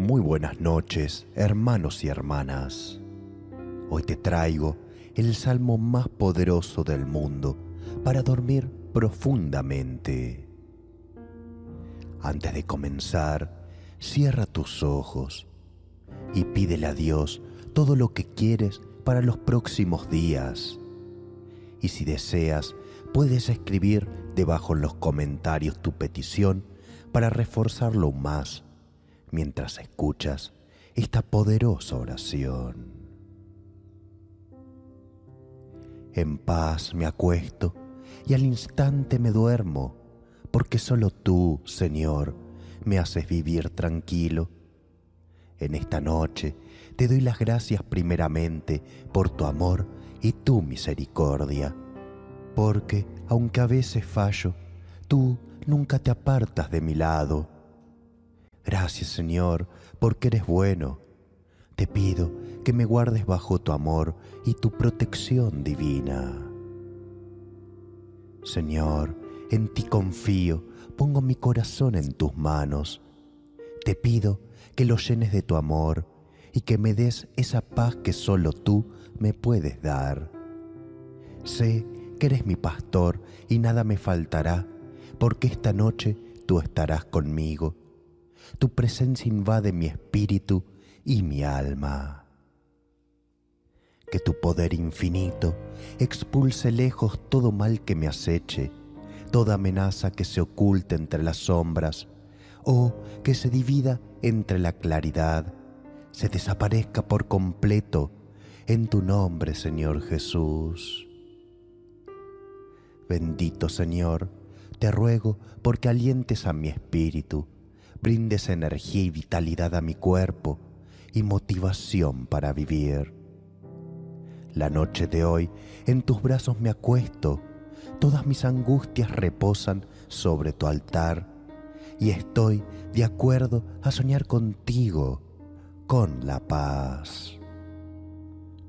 Muy buenas noches, hermanos y hermanas. Hoy te traigo el salmo más poderoso del mundo para dormir profundamente. Antes de comenzar, cierra tus ojos y pídele a Dios todo lo que quieres para los próximos días. Y si deseas, puedes escribir debajo en los comentarios tu petición para reforzarlo más mientras escuchas esta poderosa oración. En paz me acuesto y al instante me duermo, porque solo tú, Señor, me haces vivir tranquilo. En esta noche te doy las gracias primeramente por tu amor y tu misericordia, porque aunque a veces fallo, tú nunca te apartas de mi lado. Gracias Señor, porque eres bueno. Te pido que me guardes bajo tu amor y tu protección divina. Señor, en ti confío, pongo mi corazón en tus manos. Te pido que lo llenes de tu amor y que me des esa paz que solo tú me puedes dar. Sé que eres mi pastor y nada me faltará, porque esta noche tú estarás conmigo. Tu presencia invade mi espíritu y mi alma. Que tu poder infinito expulse lejos todo mal que me aceche, toda amenaza que se oculte entre las sombras, o que se divida entre la claridad, se desaparezca por completo en tu nombre, Señor Jesús. Bendito Señor, te ruego porque alientes a mi espíritu, brindes energía y vitalidad a mi cuerpo y motivación para vivir. La noche de hoy en tus brazos me acuesto, todas mis angustias reposan sobre tu altar y estoy de acuerdo a soñar contigo con la paz.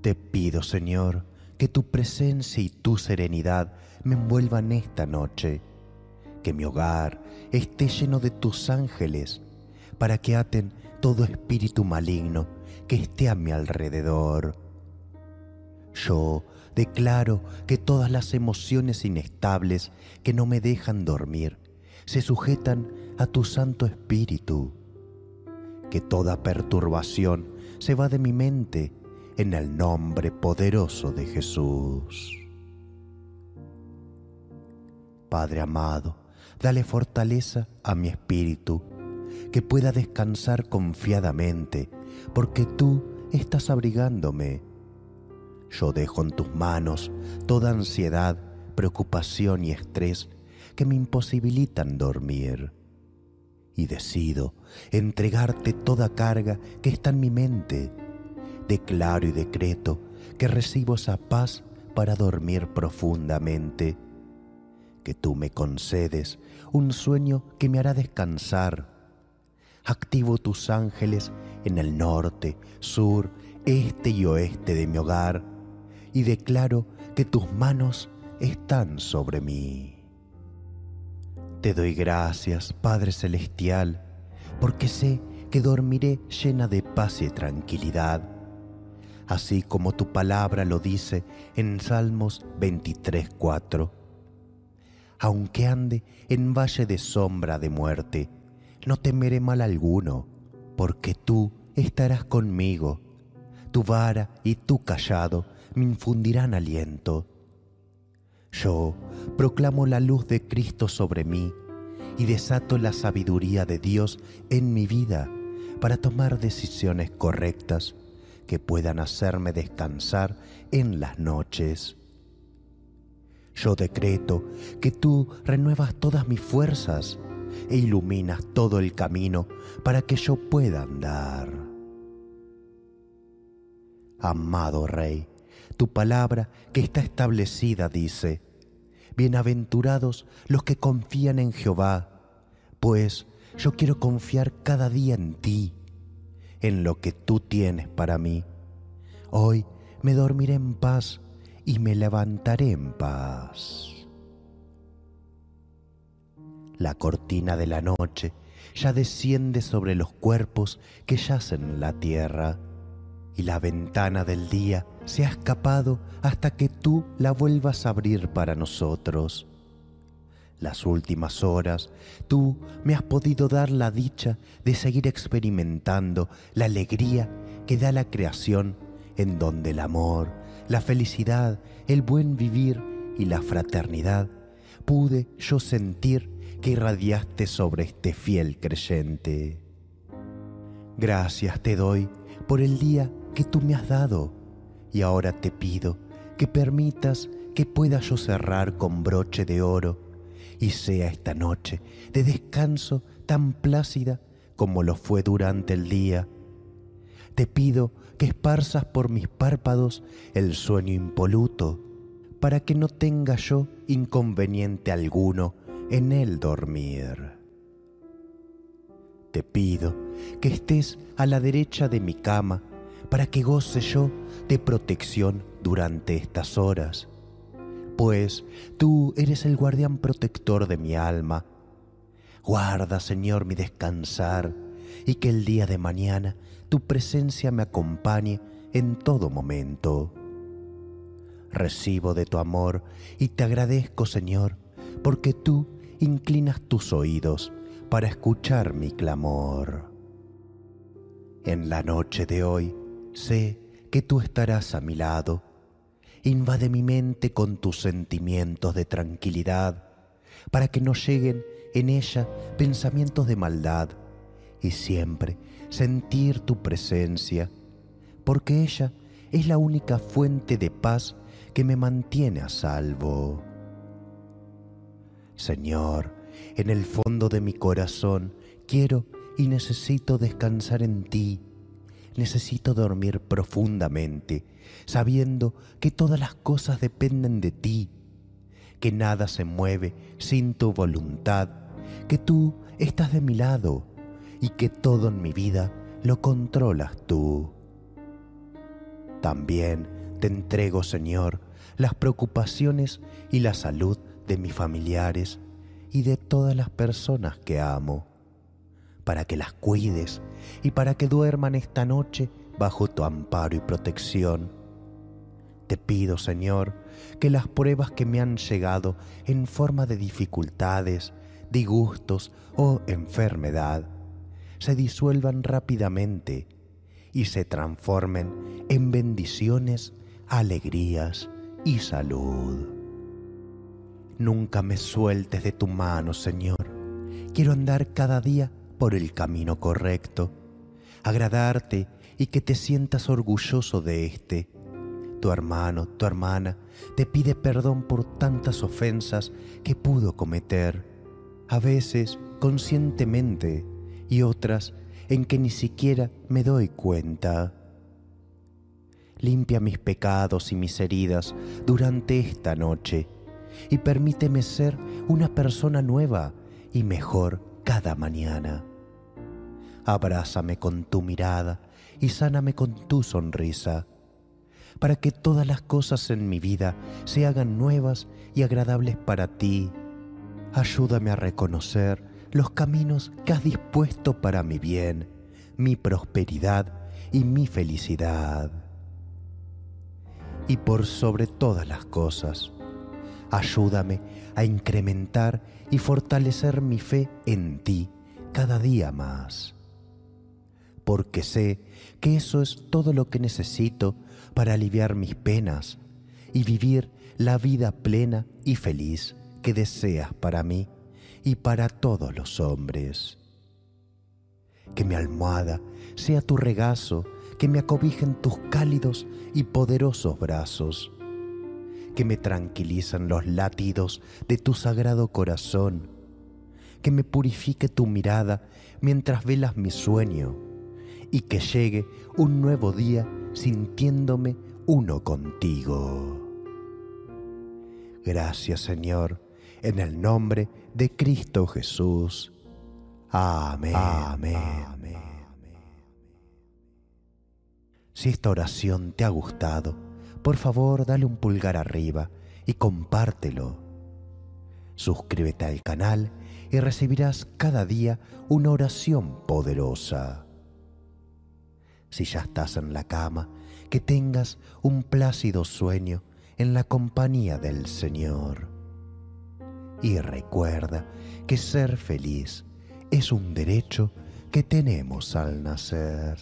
Te pido, Señor, que tu presencia y tu serenidad me envuelvan esta noche, que mi hogar esté lleno de tus ángeles, para que aten todo espíritu maligno que esté a mi alrededor. Yo declaro que todas las emociones inestables que no me dejan dormir se sujetan a tu Santo Espíritu, que toda perturbación se va de mi mente en el nombre poderoso de Jesús. Padre amado, dale fortaleza a mi espíritu, que pueda descansar confiadamente, porque tú estás abrigándome. Yo dejo en tus manos toda ansiedad, preocupación y estrés que me imposibilitan dormir. Y decido entregarte toda carga que está en mi mente. Declaro y decreto que recibo esa paz para dormir profundamente que tú me concedes un sueño que me hará descansar. Activo tus ángeles en el norte, sur, este y oeste de mi hogar y declaro que tus manos están sobre mí. Te doy gracias, Padre Celestial, porque sé que dormiré llena de paz y tranquilidad, así como tu palabra lo dice en Salmos 23.4 aunque ande en valle de sombra de muerte, no temeré mal alguno, porque tú estarás conmigo. Tu vara y tu callado me infundirán aliento. Yo proclamo la luz de Cristo sobre mí y desato la sabiduría de Dios en mi vida para tomar decisiones correctas que puedan hacerme descansar en las noches. Yo decreto que tú renuevas todas mis fuerzas e iluminas todo el camino para que yo pueda andar. Amado Rey, tu palabra que está establecida dice, Bienaventurados los que confían en Jehová, pues yo quiero confiar cada día en ti, en lo que tú tienes para mí. Hoy me dormiré en paz y me levantaré en paz. La cortina de la noche ya desciende sobre los cuerpos que yacen en la tierra, y la ventana del día se ha escapado hasta que tú la vuelvas a abrir para nosotros. Las últimas horas tú me has podido dar la dicha de seguir experimentando la alegría que da la creación en donde el amor, la felicidad, el buen vivir y la fraternidad pude yo sentir que irradiaste sobre este fiel creyente. Gracias te doy por el día que tú me has dado y ahora te pido que permitas que pueda yo cerrar con broche de oro y sea esta noche de descanso tan plácida como lo fue durante el día. Te pido que esparzas por mis párpados el sueño impoluto, para que no tenga yo inconveniente alguno en el dormir. Te pido que estés a la derecha de mi cama para que goce yo de protección durante estas horas, pues tú eres el guardián protector de mi alma. Guarda, Señor, mi descansar y que el día de mañana tu presencia me acompañe en todo momento. Recibo de tu amor y te agradezco, Señor, porque tú inclinas tus oídos para escuchar mi clamor. En la noche de hoy sé que tú estarás a mi lado. Invade mi mente con tus sentimientos de tranquilidad, para que no lleguen en ella pensamientos de maldad, y siempre sentir tu presencia, porque ella es la única fuente de paz que me mantiene a salvo. Señor, en el fondo de mi corazón quiero y necesito descansar en ti. Necesito dormir profundamente, sabiendo que todas las cosas dependen de ti, que nada se mueve sin tu voluntad, que tú estás de mi lado y que todo en mi vida lo controlas tú. También te entrego, Señor, las preocupaciones y la salud de mis familiares y de todas las personas que amo, para que las cuides y para que duerman esta noche bajo tu amparo y protección. Te pido, Señor, que las pruebas que me han llegado en forma de dificultades, disgustos o enfermedad se disuelvan rápidamente y se transformen en bendiciones, alegrías y salud. Nunca me sueltes de tu mano, Señor. Quiero andar cada día por el camino correcto, agradarte y que te sientas orgulloso de éste. Tu hermano, tu hermana, te pide perdón por tantas ofensas que pudo cometer, a veces conscientemente y otras en que ni siquiera me doy cuenta. Limpia mis pecados y mis heridas durante esta noche y permíteme ser una persona nueva y mejor cada mañana. Abrázame con tu mirada y sáname con tu sonrisa, para que todas las cosas en mi vida se hagan nuevas y agradables para ti. Ayúdame a reconocer los caminos que has dispuesto para mi bien, mi prosperidad y mi felicidad. Y por sobre todas las cosas, Ayúdame a incrementar y fortalecer mi fe en ti cada día más. Porque sé que eso es todo lo que necesito para aliviar mis penas y vivir la vida plena y feliz que deseas para mí y para todos los hombres. Que mi almohada sea tu regazo, que me acobijen tus cálidos y poderosos brazos que me tranquilizan los latidos de tu sagrado corazón, que me purifique tu mirada mientras velas mi sueño y que llegue un nuevo día sintiéndome uno contigo. Gracias Señor, en el nombre de Cristo Jesús. Amén. Amén. Si esta oración te ha gustado, por favor dale un pulgar arriba y compártelo. Suscríbete al canal y recibirás cada día una oración poderosa. Si ya estás en la cama, que tengas un plácido sueño en la compañía del Señor. Y recuerda que ser feliz es un derecho que tenemos al nacer.